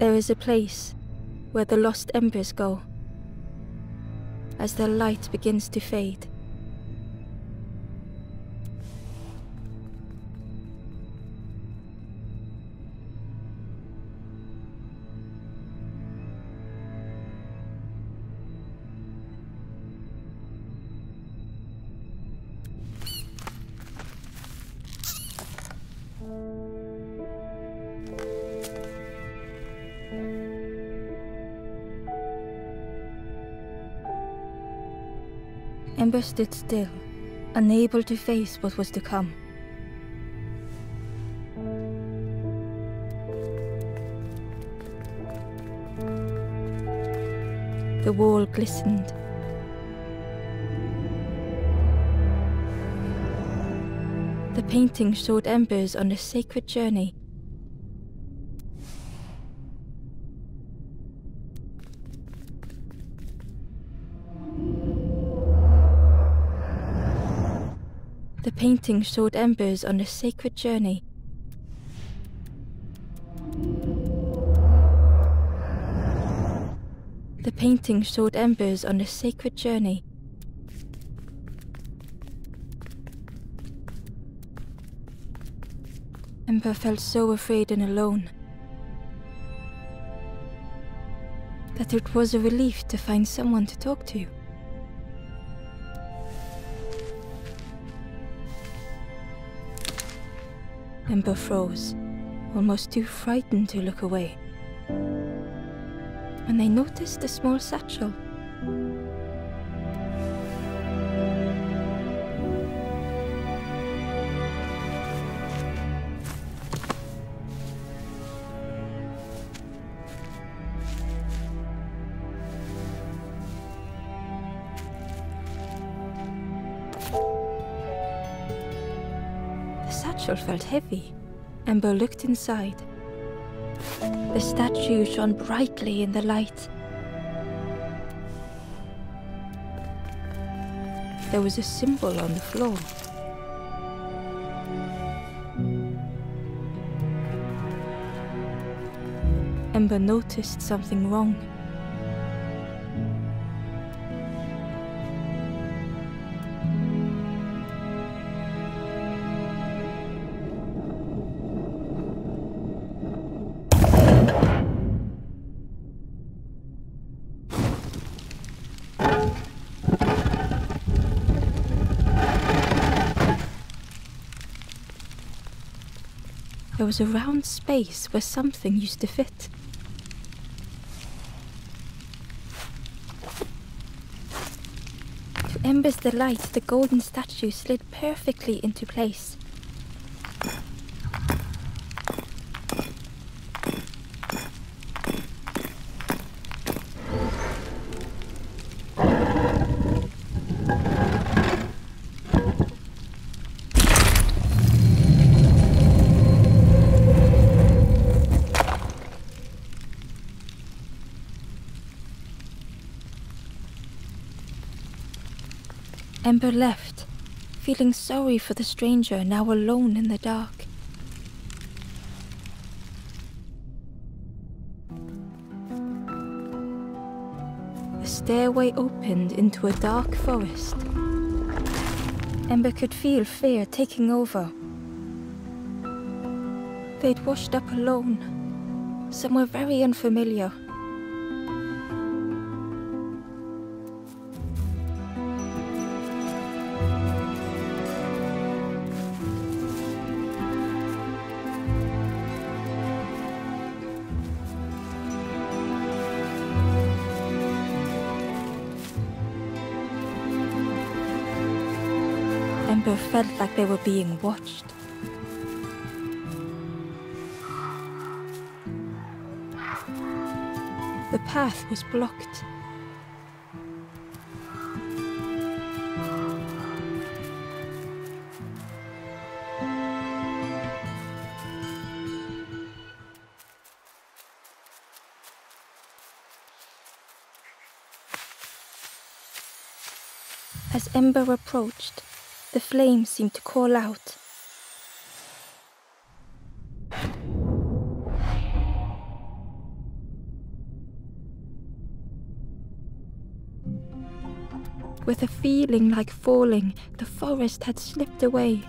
There is a place where the lost embers go as their light begins to fade. Ember stood still, unable to face what was to come. The wall glistened. The painting showed embers on a sacred journey. Painting showed embers on a sacred journey. The painting showed embers on a sacred journey. Ember felt so afraid and alone that it was a relief to find someone to talk to. Ember froze, almost too frightened to look away. When they noticed a small satchel. Satchel felt heavy. Ember looked inside. The statue shone brightly in the light. There was a symbol on the floor. Ember noticed something wrong. There was a round space where something used to fit. To Ember's delight, the golden statue slid perfectly into place. Ember left, feeling sorry for the stranger now alone in the dark. The stairway opened into a dark forest. Ember could feel fear taking over. They'd washed up alone, somewhere very unfamiliar. Ember felt like they were being watched. The path was blocked. As Ember approached, the flames seemed to call out. With a feeling like falling, the forest had slipped away.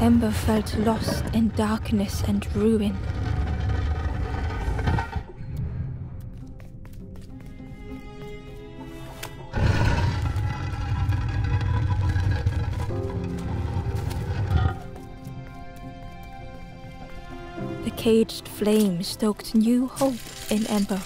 Ember felt lost in darkness and ruin. Caged flame stoked new hope in Ember.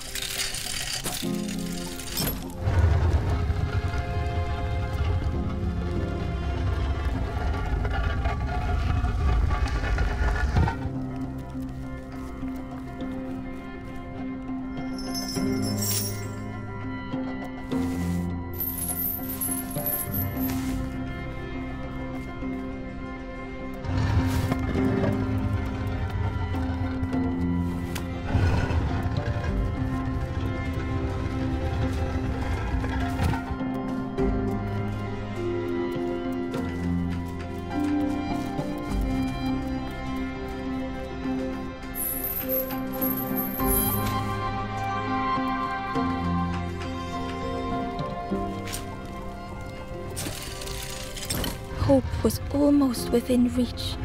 Hope was almost within reach.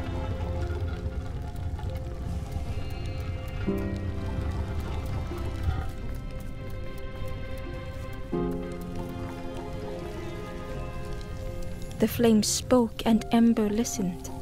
The flame spoke and Ember listened.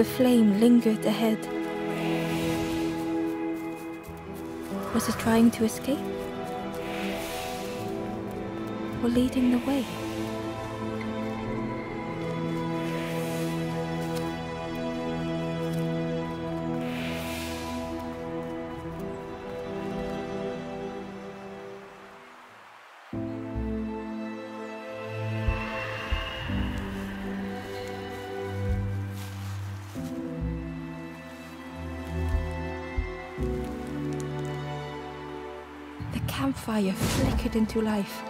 The flame lingered ahead. Was it trying to escape? Or leading the way? Campfire flickered into life.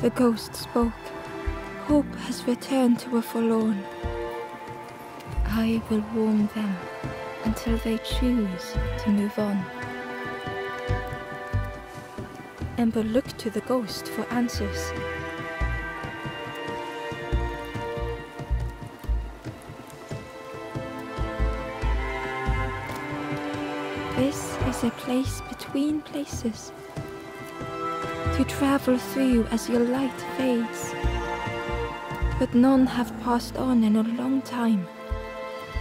The ghost spoke. Hope has returned to a forlorn. I will warm them until they choose to move on. Ember looked to the ghost for answers. This is a place between places to travel through as your light fades. But none have passed on in a long time.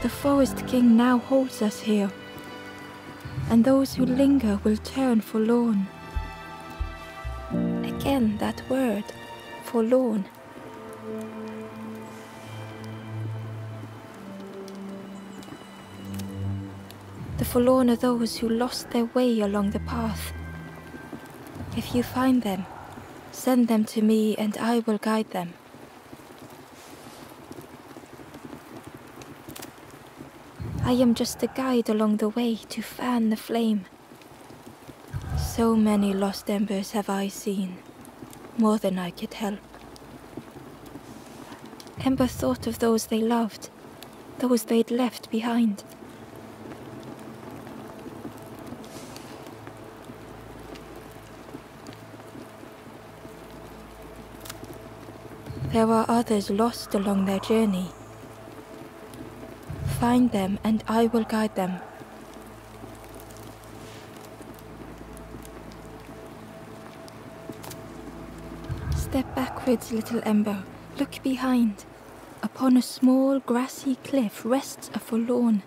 The Forest King now holds us here, and those who linger will turn forlorn. Again, that word, forlorn. Forlorn are those who lost their way along the path. If you find them, send them to me and I will guide them. I am just a guide along the way to fan the flame. So many lost embers have I seen, more than I could help. Ember thought of those they loved, those they'd left behind. There are others lost along their journey. Find them and I will guide them. Step backwards, little Ember. Look behind. Upon a small grassy cliff rests a forlorn.